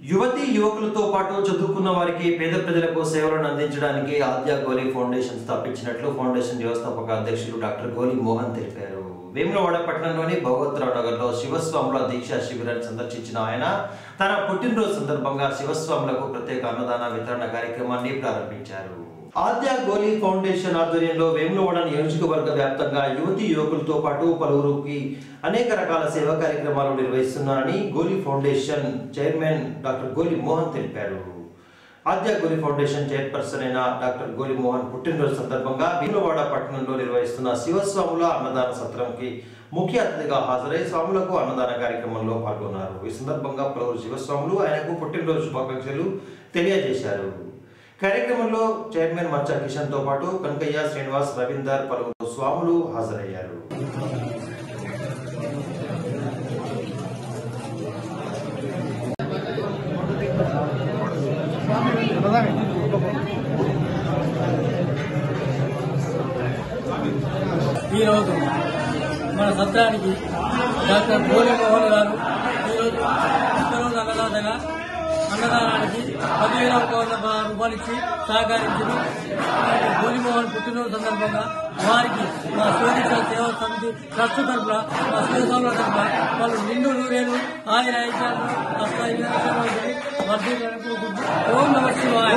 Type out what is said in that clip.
యువతి యువకులతో పాటు చదువుకున్న వారికి పేద ప్రజలకు సేవలను అందించడానికి ఆద్య గోలి ఫౌండేషన్ స్థాపించినట్లు ఫౌండేషన్ వ్యవస్థాపక అధ్యక్షులు డాక్టర్ గోలి మోహన్ తెలిపారు. వేములవాడ పట్టణంలోని భగవత్రావు నగర్లో శివస్వాముల దీక్షా శిబిరాన్ని సందర్శించిన ఆయన తన పుట్టినరోజు సందర్భంగా శివస్వాములకు ప్రత్యేక అన్నదాన వితరణ కార్యక్రమాన్ని ప్రారంభించారు. ఆద్య గోలి ఫౌండేషన్ ఆధ్వర్యంలో వేములవాడ నియోజకవర్గ వ్యాప్తంగా యువతి యువకులతో పాటు పలువురికి అనేక రకాల సేవా కార్యక్రమాలు నిర్వహిస్తున్నారని గోలీ ఫౌండేషన్ చైర్మన్ డాక్టర్ గోలీ మోహన్ తెలిపారు. ఆద్య గోలి ఫౌండేషన్ చైర్పర్సన్ అయిన డాక్టర్ గోలిమోహన్ పుట్టినరోజు సందర్భంగా భీమవాడ పట్టణంలో నిర్వహిస్తున్న శివస్వాముల అన్నదాన సత్రంకి ముఖ్య అతిథిగా హాజరై స్వాములకు అన్నదాన కార్యక్రమంలో పాల్గొన్నారు. ఈ సందర్భంగా పలువురు శివస్వాములు ఆయనకు పుట్టినరోజు శుభాకాంక్షలు తెలియజేశారు. కార్యక్రమంలో చైర్మన్ మచ్చా కిషన్తో పాటు కనకయ్య శ్రీనివాస్ రవీందర్ పలువురు స్వాములు హాజరయ్యారు. ఈరోజు మన సత్రానికి డాక్టర్ గోలి మోహన్ గారు ఈరోజు రోజు అన్నదాతగా అన్నదానానికి పదివేల ఒక రూపాయలు ఇచ్చి సహకరించిన గోలి మోహన్ పుట్టినరోజు సందర్భంగా వారికి మా శివదీక్ష సేవా సమితి ట్రస్ట్ తరఫున మా శివసభల తరఫున వాళ్ళు నిండు నూరేళ్ళు ఆయన ఐక్యాలు వర్ధి 我们怎么吃饭呀